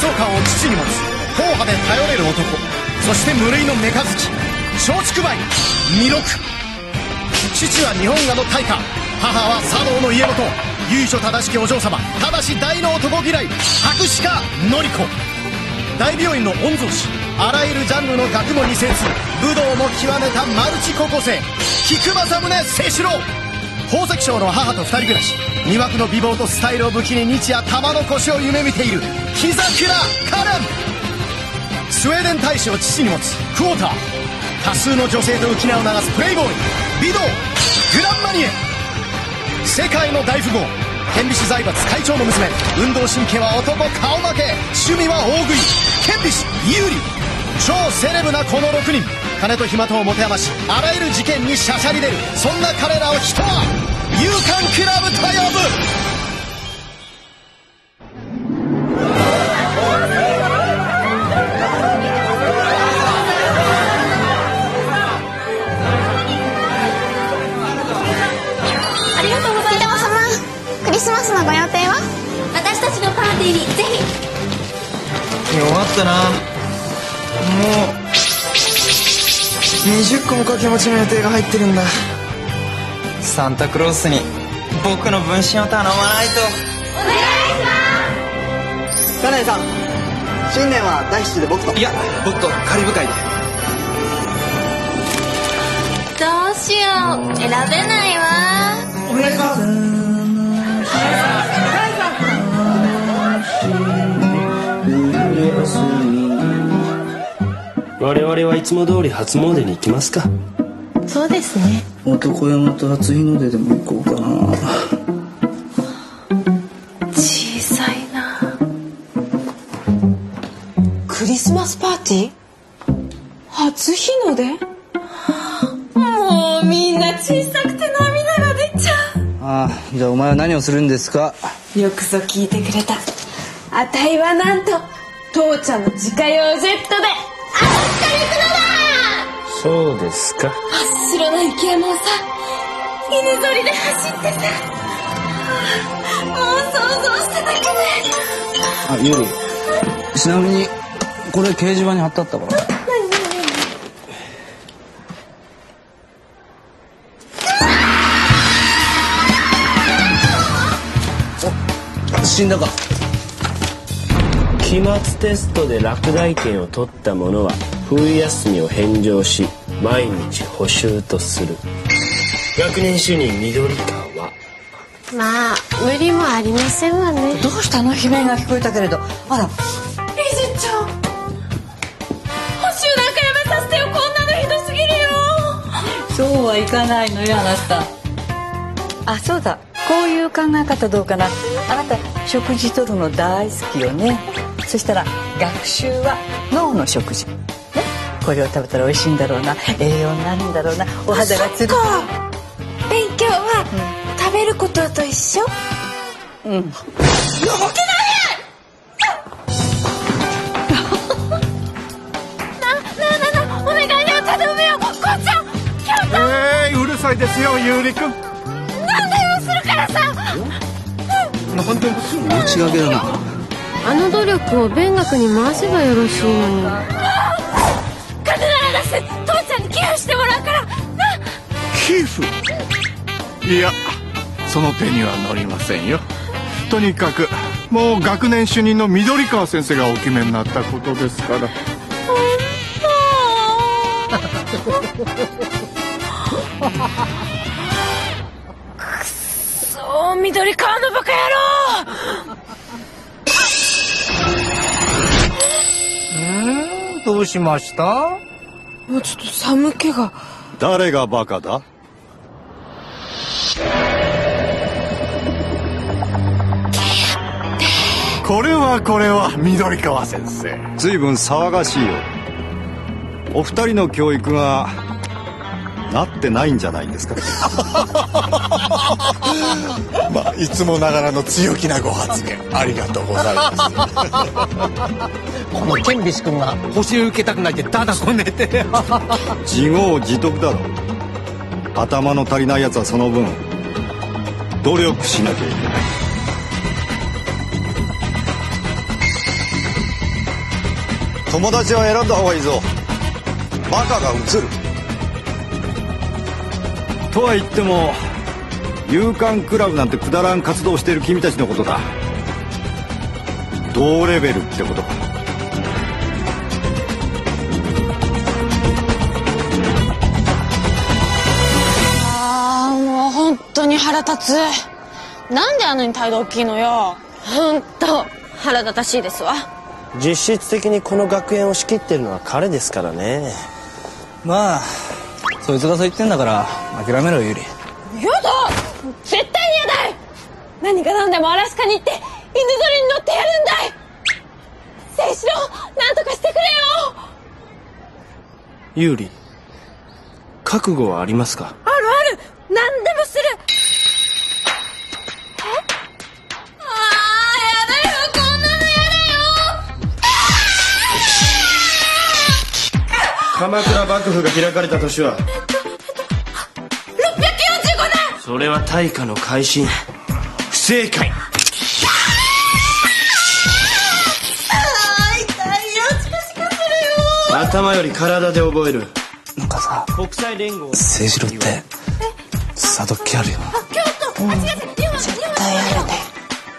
走感を父に持つ硬派で頼れる男。そして無類のメカ好き松竹梅。弥勒。父は日本画の大家。母は茶道の家元。由緒正しきお嬢様。ただし大の男嫌い。博士家典子大病院の御曹司。あらゆるジャンルの学問に精通。武道も極めたマルチ高校生。菊正宗清志郎。宝石商の母と二人暮らし。魅惑の美貌とスタイルを武器に日夜玉の腰を夢見ている木桜カレン。スウェーデン大使を父に持つクォーター多数の女性と浮き名を流すプレイボーイ。美道グランマニエ世界の大富豪天美市財閥会長の娘。運動神経は男顔負け。趣味は大食い。剣美氏有利。超セレブなこの6人。金と暇とを持て余しあらゆる事件にしゃしゃり出る。そんな彼らを人は持ちの予定が入ってるんだ。サンタクロースに僕の分身を頼まないと。カレンさん新年は大七で僕と。いや僕とカリブ海で。どうしよう。選べないわ。お願いします。我々はいつも通り初詣に行きますか？そうですね。男山と初日の出でも行こうかな。小さいな。クリスマスパーティー？初日の出？もうみんな小さくて涙が出ちゃああじゃあお前は何をするんですか？うよくぞ聞いてくれた。あたいはなんと父ちゃんの自家用ジェットでそうですか。真っ白な雪山をさ犬ぞりで走ってさもう想像しただけであゆりちなみにこれ掲示板に貼ってあったから。お死んだか。期末テストで落第点を取った者は冬休みを返上し毎日補習とする。学年主任緑川は。まあ無理もありませんわね。どうしたの？悲鳴が聞こえたけれど。あら。理事長補習なんかやめさせてよ。こんなのひどすぎるよ。そうはいかないのよあなた。あそうだ。こういう考え方どうかな。あなた食事とるの大好きよね。そしたら学習は脳の食事。ねこれを食べたら美味しいんだろうな。栄養になるんだろうな。お肌がつる。勉強は食べることと一緒？うん。ななななお願いね頼むよ。こうちゃん今日えー、うるさいですよゆうりくんなんでもするからさ。なんでもする持ち上げだなあの努力を勉学に回せばよろしいのに寄付いやその手には乗りませんよ。とにかくもう学年主任の緑川先生がお決めになったことですから。そう緑川のバカ野郎。どうしました？もうちょっと寒気が。誰がバカだ？これはこれは緑川先生。随分騒がしいよ。お二人の教育がなってないんじゃないんですか。まあいつもながらの強気なご発言。ありがとうございます。このケンビシ君が補習受けたくないってただこねて。自業自得だろ頭の足りないやつはその分努力しなきゃいけない友達は選んだ方がいいぞ。バカが映る。とは言っても勇敢クラブなんてくだらん活動している君たちのことだ。同レベルってことか。あーもう本当に腹立つ。なんであんなに態度大きいのよ。本当腹立たしいですわ実質的にこの学園を仕切ってるのは彼ですからね。まあそいつがそう言ってんだから諦めろよユリ。やだ！絶対嫌だい！何が何でもアラスカに行って犬ぞりに乗ってやるんだい！清志郎なんとかしてくれよ！有利覚悟はありますか？鎌倉幕府が開かれた年は。だよ645年。それは大化の改新。不正解。頭より体で覚える。なんかさ国際連合。清次郎ってさどっきあるよ。京都。あ違う違う。日本絶対あるね。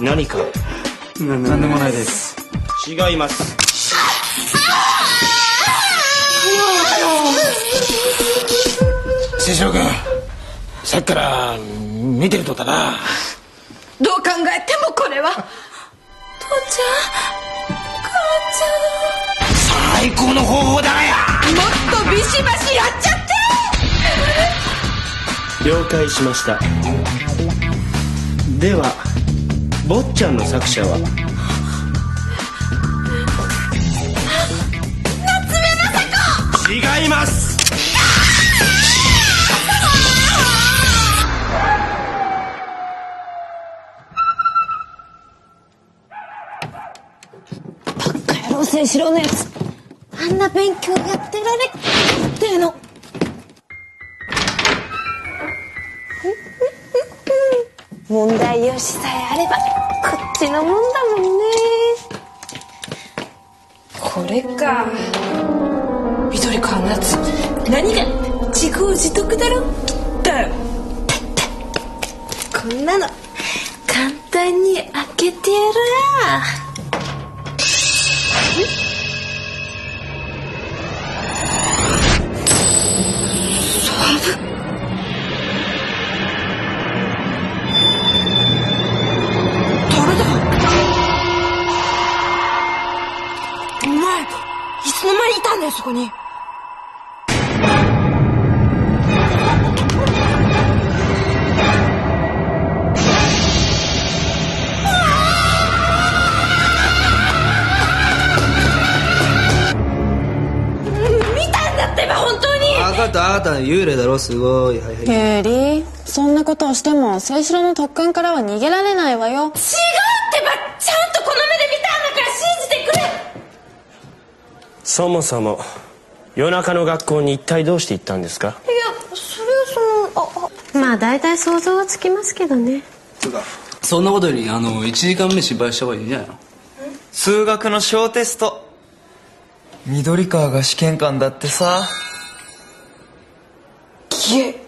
何か。なんでもないです。違います君さっきから見てるとだな。どう考えてもこれは。父ちゃん母最高の方法だがや。ちゃんもっとビシバシやっちゃって。了解しました。では坊ちゃんの作者は？違います野郎清志郎のやつ。あんな勉強やってられっ。てえの。問題用紙さえあればこっちのもんだもんね。これか。緑川のやつ。何が自業自得だろ？だよ。こんなの簡単に開けてやるの間にいたんだよそこに。見たんだってば本当に。分かった分かった。幽霊だろすごい。はいはい。ユーリそんなことをしても清志郎の特訓からは逃げられないわよ。違うってばちゃんとこの目で見たんだから信じてくれそもそも夜中の学校に一体どうして行ったんですか？いやそれはそのああ。まあ大体想像はつきますけどね。そんなことよりあの1時間目芝居した方がいいんじゃないの？数学の小テスト。緑川が試験官だってさ。消え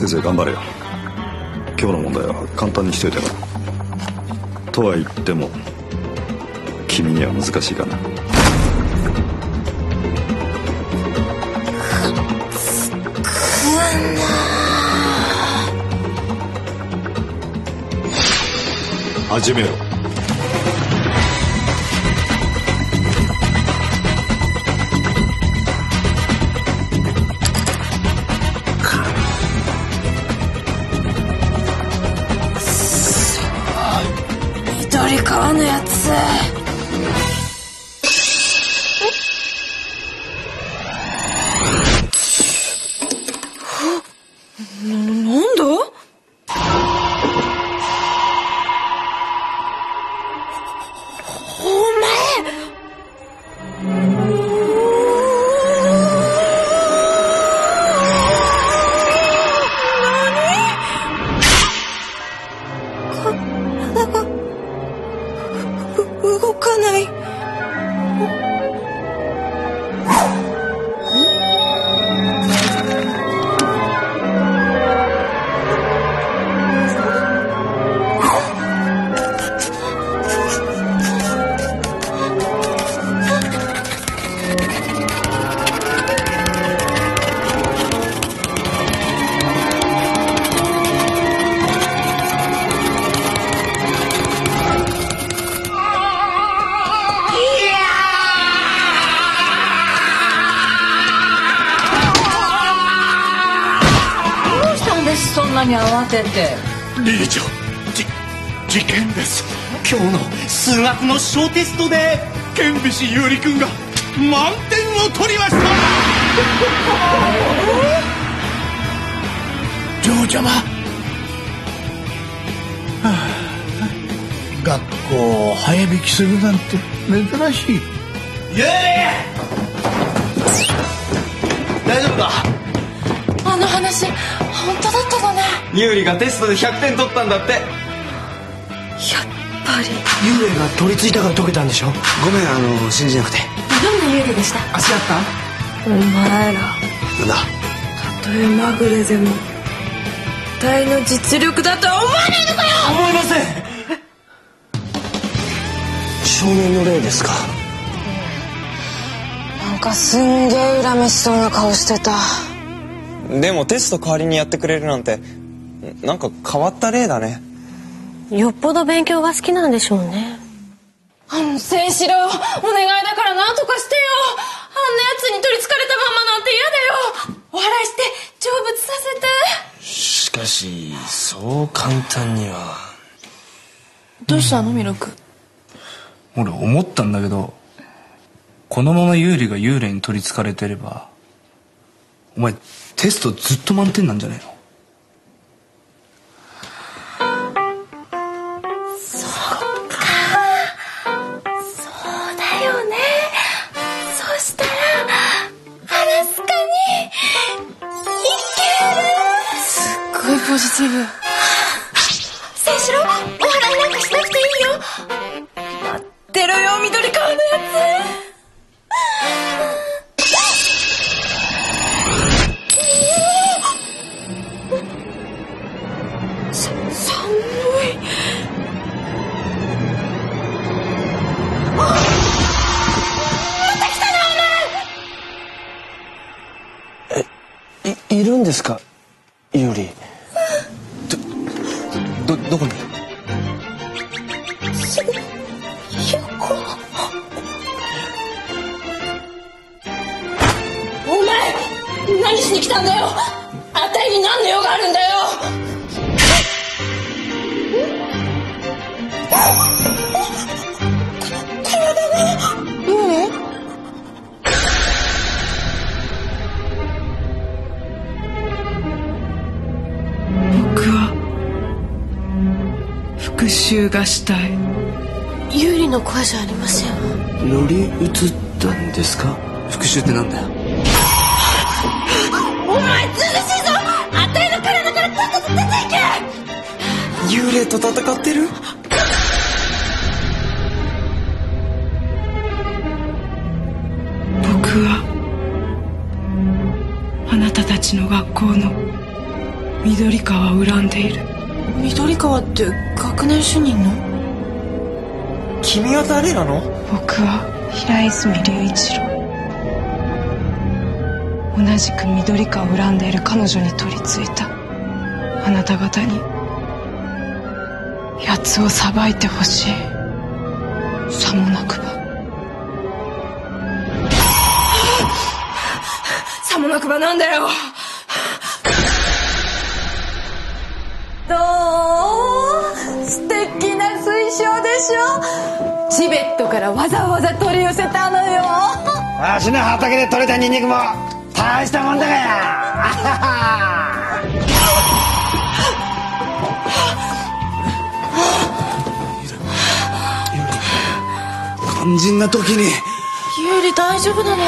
先生頑張れよ。今日の問題は簡単にしといたからとは言っても君には難しいかな。始めろあのやつ。なに慌てて。理事長じ事件です。今日の数学の小テストで剣菱優里君が満点を取りました。嬢ちゃま。学校を早引きするなんて珍しい。ゆう大丈夫か？あの話本当だったのね。ユーリがテストで100点取ったんだって。やっぱり。幽霊が取り付いたから解けたんでしょ？ごめんあの信じなくて。どんな幽霊でした？足あった？お前ら。なんだ？たとえまぐれでも大の実力だとは思わないのかよ！思いません。少年の霊ですか？なんかすんげえ恨めしそうな顔してたでもテスト代わりにやってくれるなんてなんか変わった例だね。よっぽど勉強が好きなんでしょうね。あの清志郎お願いだから何とかしてよ。あんな奴に取りつかれたままなんて嫌だよ。お祓いして成仏させて。しかしそう簡単には。どうしたのミロ君俺思ったんだけどこのままユーリが幽霊に取りつかれてればお前テストずっと満点なんじゃねえの？そっか。そうだよね。そしたらアラスカに行ける。すっごいポジティブ。清志郎お祓いなんかしなくていいよ。待ってろよ緑川のやつ。いいるんですかユーリ？どどどこに？お前何しに来たんだよ？あたいに何の用があるんだよ？復讐がしたい。有利の声じゃありません。乗り移ったんですか？復讐ってなんだよ？お前ずるしいぞ。あたいの体からとっとと出ていけ。幽霊と戦ってる？僕はあなたたちの学校の緑川を恨んでいる緑川って学年主任の？君は誰なの？僕は平泉隆一郎。同じく緑川を恨んでいる彼女に取り付いた。あなた方に奴を裁いてほしい。さもなくば。さもなくばなんだよチベットからわざわざ取り寄せたのよ。わしの畑で採れたニンニクも大したもんだがや。肝心な時に。ユーリ大丈夫なの？